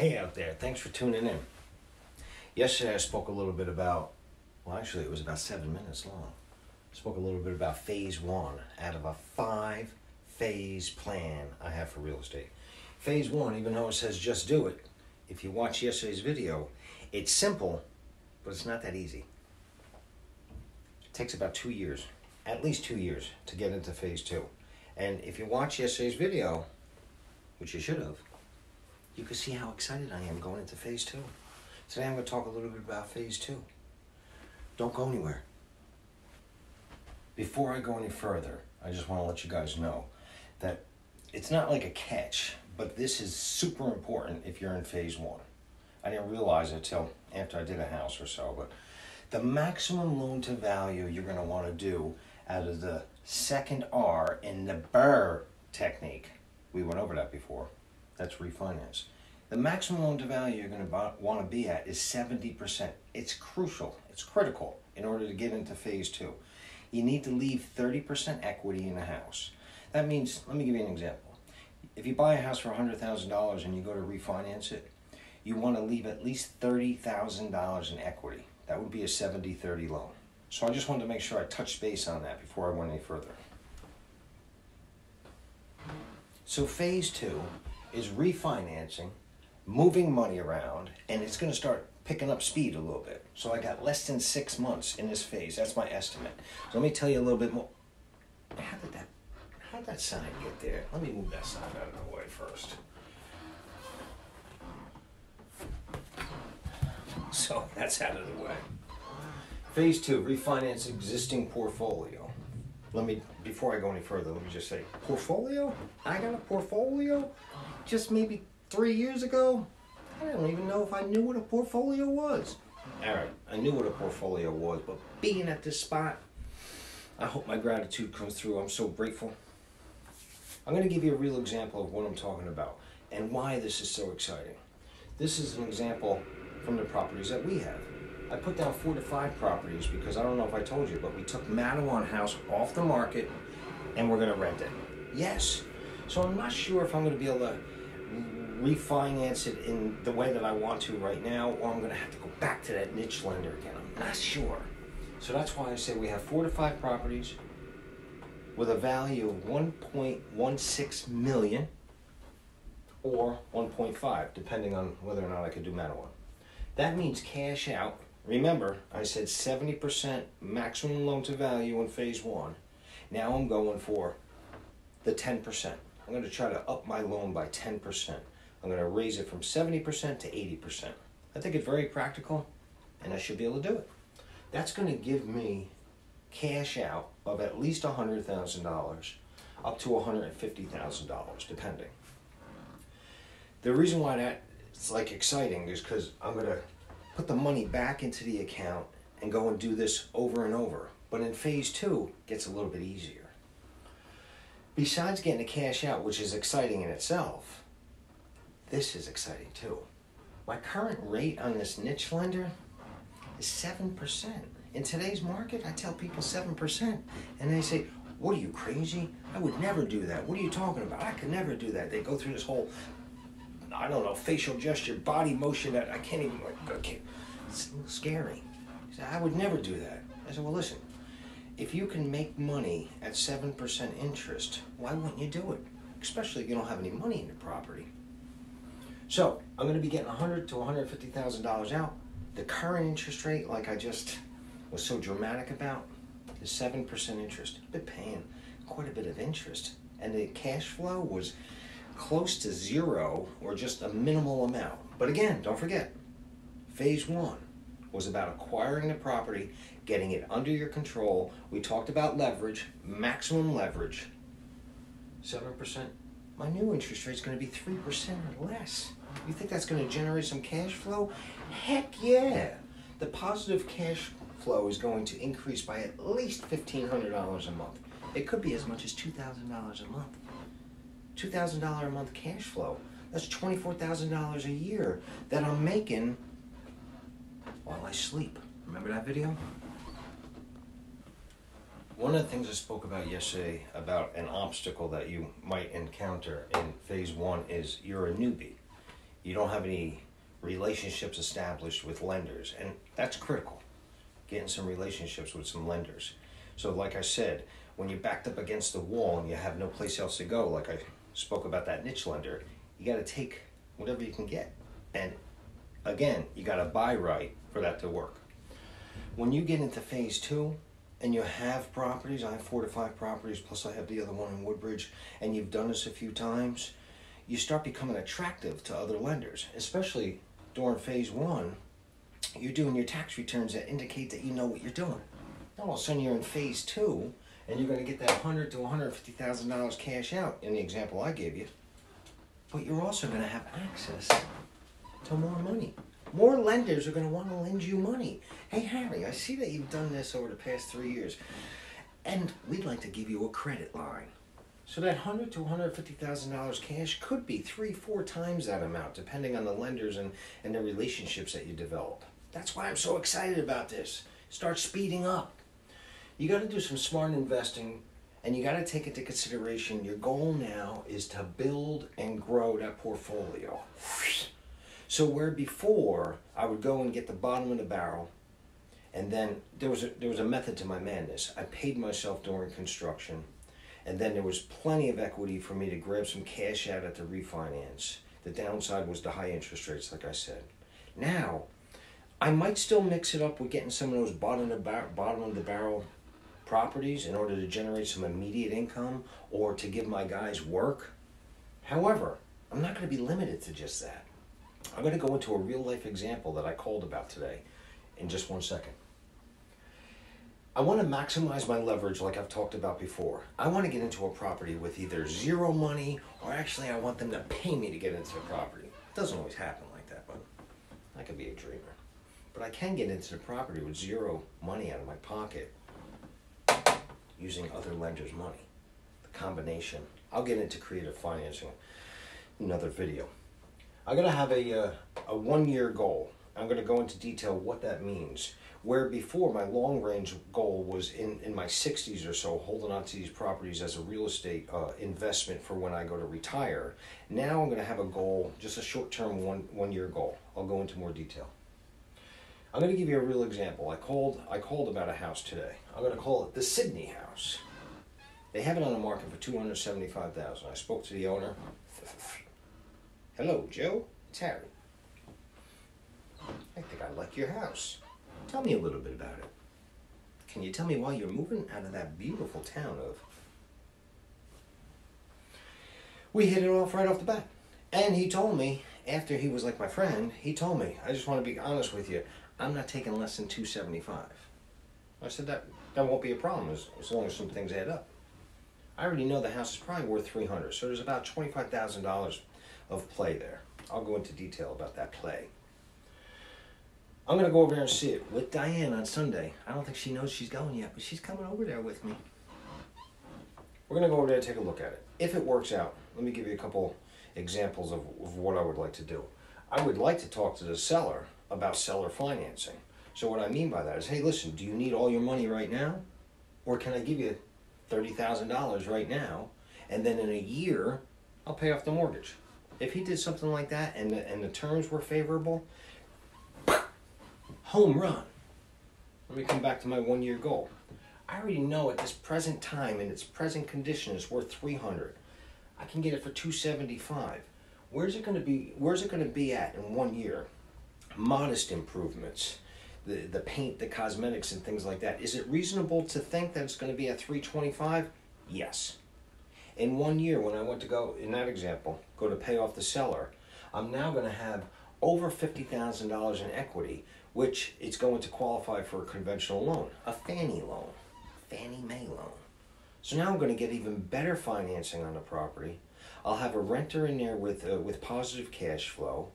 Hey out there, thanks for tuning in. Yesterday I spoke a little bit about, well, actually, it was about seven minutes long. I spoke a little bit about phase one out of a five phase plan I have for real estate. Phase one, even though it says just do it, if you watch yesterday's video, it's simple, but it's not that easy. It takes about two years, at least two years, to get into phase two. And if you watch yesterday's video, which you should have, you can see how excited I am going into phase two. Today I'm going to talk a little bit about phase two. Don't go anywhere. Before I go any further, I just want to let you guys know that it's not like a catch, but this is super important if you're in phase one. I didn't realize it till after I did a house or so, but the maximum loan to value you're going to want to do out of the second R in the BRRRR technique. We went over that before. That's refinance. The maximum loan to value you're going to want to be at is 70%. It's crucial, it's critical in order to get into phase two. You need to leave 30% equity in the house. That means, let me give you an example. If you buy a house for $100,000 and you go to refinance it, you want to leave at least $30,000 in equity. That would be a 70 30 loan. So I just wanted to make sure I touched base on that before I went any further. So phase two is refinancing, moving money around, and it's going to start picking up speed a little bit. So I got less than six months in this phase. That's my estimate. So let me tell you a little bit more. How did that? How did that sign get there? Let me move that sign out of the way first. So that's out of the way. Phase two, refinance existing portfolio. Let me, before I go any further, let me just say, portfolio? I got a portfolio? Just maybe three years ago? I don't even know if I knew what a portfolio was. All right, I knew what a portfolio was, but being at this spot, I hope my gratitude comes through. I'm so grateful. I'm going to give you a real example of what I'm talking about and why this is so exciting. This is an example from the properties that we have. I put down four to five properties because I don't know if I told you, but we took Matawan House off the market and we're going to rent it. Yes. So I'm not sure if I'm going to be able to refinance it in the way that I want to right now, or I'm going to have to go back to that niche lender again. I'm not sure. So that's why I say we have four to five properties with a value of 1.16 million or 1.5, depending on whether or not I could do Matawan. That means cash out Remember, I said 70% maximum loan to value in phase one. Now I'm going for the 10%. I'm going to try to up my loan by 10%. I'm going to raise it from 70% to 80%. I think it's very practical and I should be able to do it. That's going to give me cash out of at least $100,000 up to $150,000 depending. The reason why that's like exciting is because I'm going to put the money back into the account and go and do this over and over. But in phase two, it gets a little bit easier. Besides getting the cash out, which is exciting in itself, this is exciting too. My current rate on this niche lender is 7%. In today's market, I tell people 7%, and they say, What are you crazy? I would never do that. What are you talking about? I could never do that. They go through this whole I don't know, facial gesture, body motion that I can't even, like, okay, it's scary. I would never do that. I said, well, listen, if you can make money at 7% interest, why wouldn't you do it? Especially if you don't have any money in the property. So I'm going to be getting 100 to 150,000 dollars out. The current interest rate, like I just was so dramatic about, is seven percent interest. I've been paying quite a bit of interest, and the cash flow was close to zero or just a minimal amount. But again, don't forget, phase one was about acquiring the property, getting it under your control. We talked about leverage, maximum leverage, 7%. My new interest rate is going to be 3% or less. You think that's going to generate some cash flow? Heck yeah! The positive cash flow is going to increase by at least $1,500 a month. It could be as much as $2,000 a month. $2,000 a month cash flow. That's $24,000 a year that I'm making while I sleep. Remember that video? One of the things I spoke about yesterday about an obstacle that you might encounter in phase one is you're a newbie. you don't have any relationships established with lenders, and that's critical. Getting some relationships with some lenders. So, like I said, when you're backed up against the wall and you have no place else to go, like I spoke about that niche lender, you got to take whatever you can get. And again, you got to buy right for that to work. When you get into phase two, and you have properties, I have four to five properties, plus I have the other one in Woodbridge, and you've done this a few times, you start becoming attractive to other lenders, especially during phase one. You're doing your tax returns that indicate that you know what you're doing. Now all of a sudden you're in phase two, and you're going to get that hundred to one hundred fifty thousand dollars cash out in the example I gave you. But you're also going to have access to more money. More lenders are going to want to lend you money. Hey, Harry, I see that you've done this over the past three years, and we'd like to give you a credit line. So that hundred to one hundred fifty thousand dollars cash could be three, four times that amount, depending on the lenders and, and the relationships that you develop. That's why I'm so excited about this. Start speeding up. You got to do some smart investing, and you got to take into consideration your goal now is to build and grow that portfolio. So where before I would go and get the bottom of the barrel, and then there was a, there was a method to my madness. I paid myself during construction, and then there was plenty of equity for me to grab some cash out at the refinance. The downside was the high interest rates, like I said. Now, I might still mix it up with getting some of those bottom of the, bottom of the barrel properties in order to generate some immediate income or to give my guys work. However, I'm not going to be limited to just that. I'm going to go into a real life example that I called about today in just one second. I want to maximize my leverage like I've talked about before. I want to get into a property with either zero money or actually I want them to pay me to get into the property. It doesn't always happen like that, but I could be a dreamer. But I can get into the property with zero money out of my pocket using other lenders' money. The combination. I'll get into creative financing another video. I'm going to have a, uh, a one year goal. I'm going to go into detail what that means. Where before my long range goal was in, in my 60s or so, holding on to these properties as a real estate uh, investment for when I go to retire. Now I'm going to have a goal, just a short term one, one year goal. I'll go into more detail. I'm going to give you a real example. I called I called about a house today. I'm going to call it the Sydney House. They have it on the market for two hundred seventy-five thousand. I spoke to the owner. Hello, Joe. It's Harry. I think I like your house. Tell me a little bit about it. Can you tell me why you're moving out of that beautiful town of? We hit it off right off the bat. And he told me, after he was like my friend, he told me, I just want to be honest with you, I'm not taking less than 275. I said that that won't be a problem as, as long as some things add up. I already know the house is probably worth 300, so there's about $25,000 of play there. I'll go into detail about that play. I'm gonna go over there and see it with Diane on Sunday. I don't think she knows she's going yet, but she's coming over there with me. We're gonna go over there and take a look at it. If it works out, let me give you a couple examples of, of what I would like to do. I would like to talk to the seller about seller financing. So what I mean by that is, hey, listen, do you need all your money right now, or can I give you thirty thousand dollars right now, and then in a year, I'll pay off the mortgage. If he did something like that and the, and the terms were favorable, home run. Let me come back to my one year goal. I already know at this present time in its present condition it's worth 300. I can get it for 275. Where's it going to be where's it going to be at in one year? Modest improvements. The the paint, the cosmetics and things like that. Is it reasonable to think that it's going to be at 325? Yes. In one year when I went to go in that example, go to pay off the seller, I'm now going to have over $50,000 in equity which it's going to qualify for a conventional loan, a Fannie loan, Fannie Mae loan. So now I'm going to get even better financing on the property. I'll have a renter in there with uh, with positive cash flow.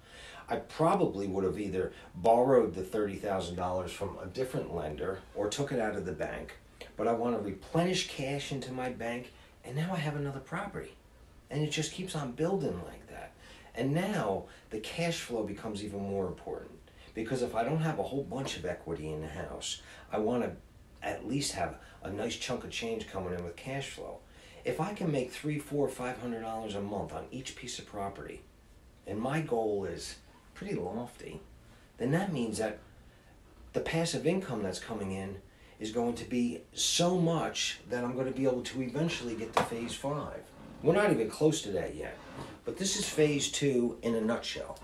I probably would have either borrowed the thirty thousand dollars from a different lender or took it out of the bank. But I want to replenish cash into my bank, and now I have another property, and it just keeps on building like that. And now the cash flow becomes even more important because if I don't have a whole bunch of equity in the house, I want to at least have a nice chunk of change coming in with cash flow. If I can make three, four, five hundred dollars a month on each piece of property, and my goal is pretty lofty, then that means that the passive income that's coming in is going to be so much that I'm going to be able to eventually get to phase five. We're not even close to that yet. But this is phase two in a nutshell.